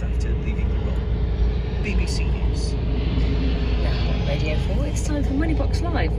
minutes after leaving the room. BBC News. Now on Radio 4, it's time for Moneybox Live.